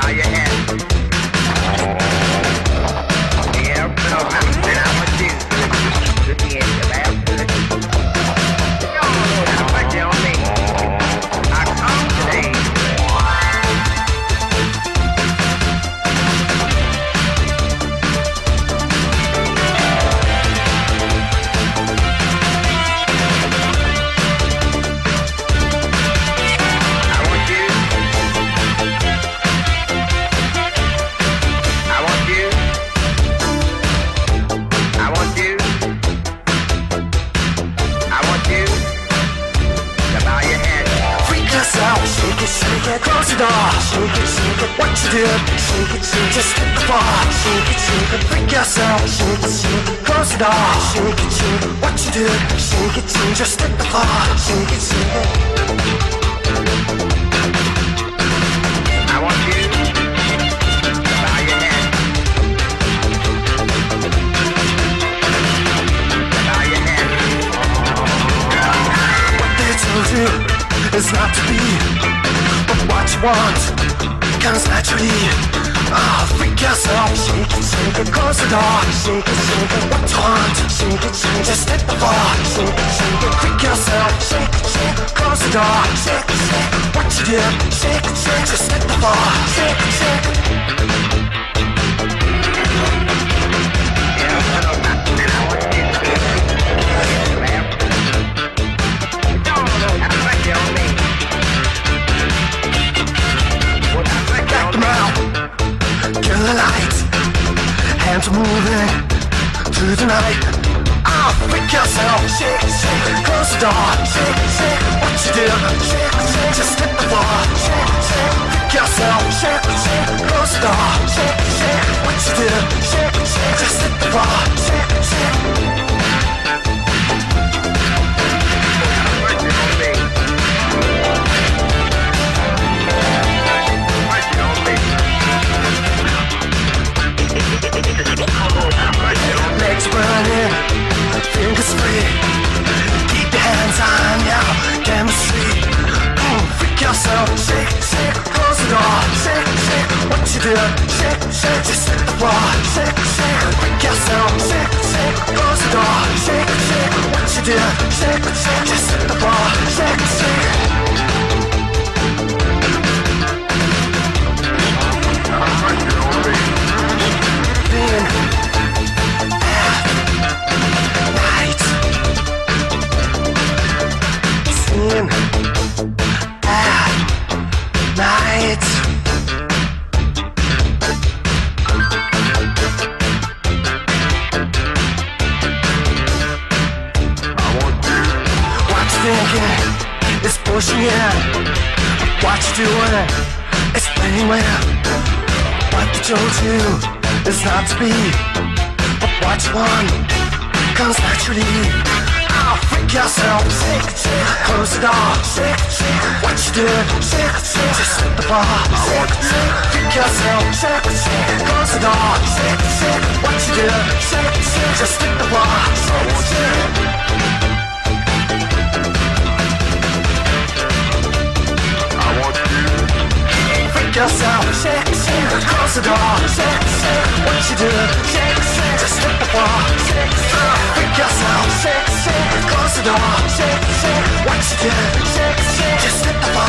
bow your head. It, close the door. Shake it, shake it, what you did. Shake it, shake it, just hit the floor. Shake it, shake it, freak yourself, shake it, shake it, close the door. Shake it, shake it, what you did. Shake it, shake it, just hit the floor. Shake it, shake it. I want you bow your head. Bow your head. What they told you is not to be, what you want comes naturally. Ah, freak yourself, shake it, shake it, close the door. Shake it, shake it, what you want. Shake it, shake it, just hit the floor. Shake it, shake it, freak yourself, shake it, shake it, close the door. Shake it, shake it, what you did. Shake it, shake it, just hit the floor. Shake it, shake it. Hands moving through the night. Ah, freak yourself, shake, shake, close the door, shake, shake, what you do, shake, shake, just hit the floor, shake, shake, freak yourself, shake, shake, close the door, shake, shake, what you do, shake, shake, shake, close the door, shake, shake. What you do? Shake, shake, just hit the floor, shake, shake. Freak yourself, shake, shake, close the door, shake, shake. What you do? Shake, shake, just thinking? It's pushing in. What you doing? It's playing with. What they told you is not to be. But what you want comes naturally. Ah, freak yourself, close the door, what you shake, just hit the bar, freak yourself, close the door, what you shake, just hit the bar, the door, what you do, just hit the floor, freak yourself, close the door, shake, what you do, just hit the floor.